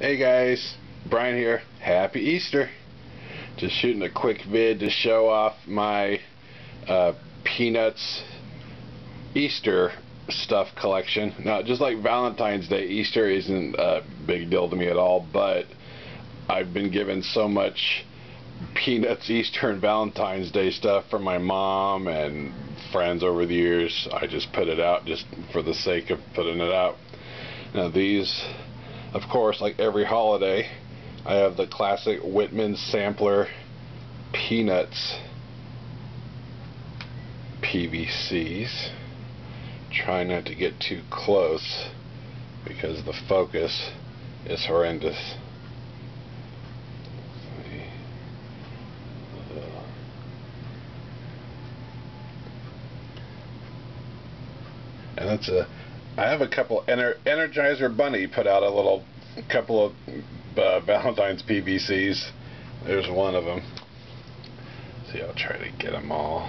Hey guys, Brian here. Happy Easter. Just shooting a quick vid to show off my uh, Peanuts Easter stuff collection. Now, just like Valentine's Day, Easter isn't a big deal to me at all, but I've been given so much Peanuts Easter and Valentine's Day stuff from my mom and friends over the years. I just put it out just for the sake of putting it out. Now, these of course, like every holiday, I have the classic Whitman Sampler Peanuts PVCs. Try not to get too close because the focus is horrendous. And that's a I have a couple. Ener Energizer Bunny put out a little couple of uh, Valentine's PVCs. There's one of them. See, I'll try to get them all.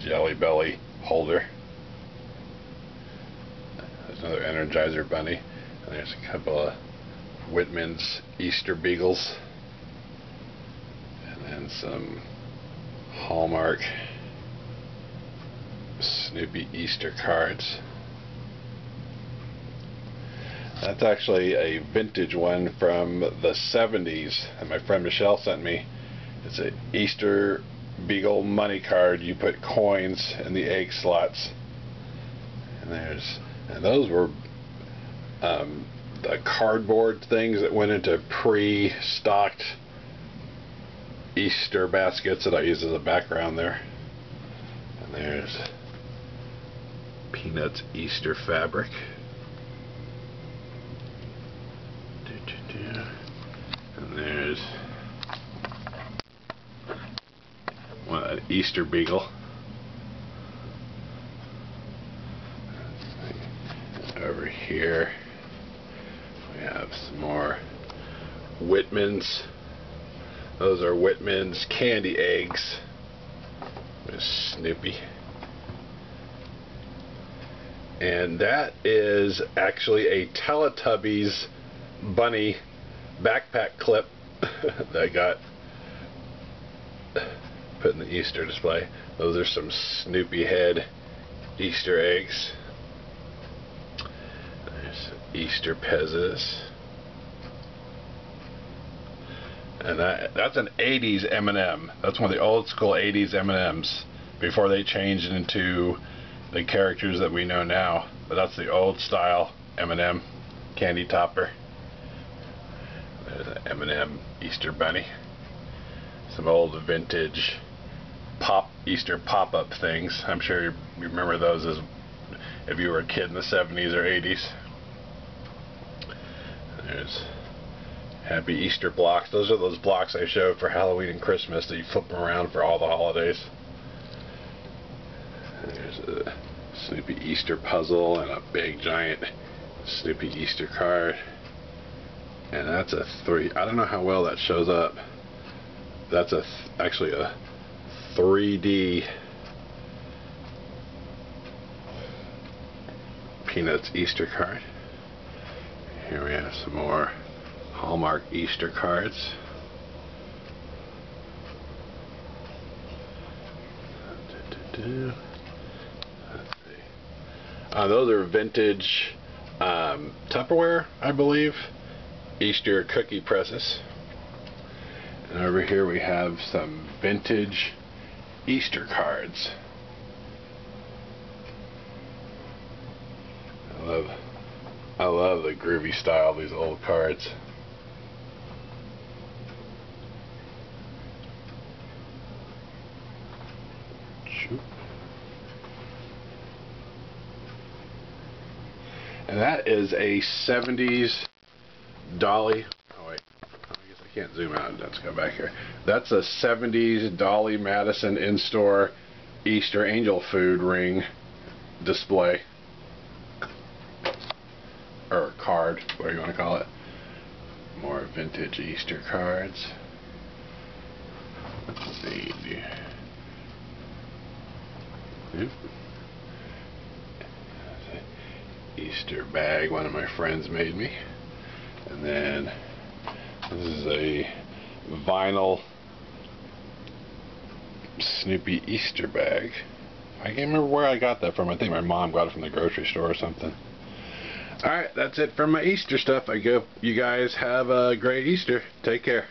Jelly Belly holder. There's another Energizer Bunny. And there's a couple of Whitman's Easter Beagles and then some Hallmark Snoopy Easter cards. That's actually a vintage one from the 70s that my friend Michelle sent me. It's an Easter Beagle money card. You put coins in the egg slots. And there's and those were um, the cardboard things that went into pre-stocked Easter baskets that I use as a background there. And there's Peanuts Easter fabric. And there's one an Easter Beagle. Over here have some more Whitman's. Those are Whitman's candy eggs with Snoopy. And that is actually a Teletubbies bunny backpack clip that I got put in the Easter display. Those are some Snoopy head Easter eggs. Easter Pezzas. And that that's an 80s M&M. That's one of the old school 80s M&Ms before they changed into the characters that we know now. But that's the old style M&M candy topper. There's an M&M Easter bunny. Some old vintage pop Easter pop-up things. I'm sure you remember those as if you were a kid in the 70s or 80s. Happy Easter blocks. Those are those blocks I showed for Halloween and Christmas that you flip them around for all the holidays. There's a Snoopy Easter puzzle and a big giant Snoopy Easter card. And that's a three. I don't know how well that shows up. That's a th actually a 3D Peanuts Easter card. Here we have some more Hallmark Easter cards. Uh, those are vintage um, Tupperware, I believe. Easter cookie presses. And over here we have some vintage Easter cards. I love I love the groovy style of these old cards. And that is a 70s Dolly. Oh wait, I guess I can't zoom out. Let's go back here. That's a 70s Dolly Madison in-store Easter angel food ring display card, whatever you want to call it. More vintage Easter cards. Let's see. Easter bag one of my friends made me. And then this is a vinyl Snoopy Easter bag. I can't remember where I got that from. I think my mom got it from the grocery store or something. Alright, that's it for my Easter stuff. I hope you guys have a great Easter. Take care.